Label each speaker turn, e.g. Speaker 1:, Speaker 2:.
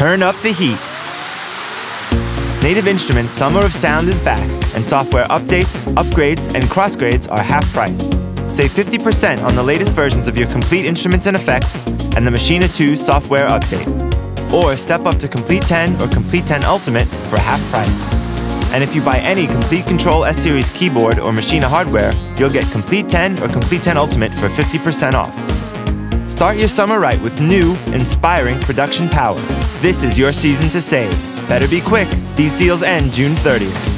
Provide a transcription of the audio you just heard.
Speaker 1: turn up the heat. Native Instruments Summer of Sound is back, and software updates, upgrades, and crossgrades are half price. Save 50% on the latest versions of your Komplete Instruments and Effects and the Maschine 2 software update. Or step up to Komplete 10 or Komplete 10 Ultimate for half price. And if you buy any Komplete Kontrol S-Series keyboard or Maschine hardware, you'll get Komplete 10 or Komplete 10 Ultimate for 50% off. Start your summer right with new, inspiring production power. This is your season to save. Better be quick. These deals end June 30th.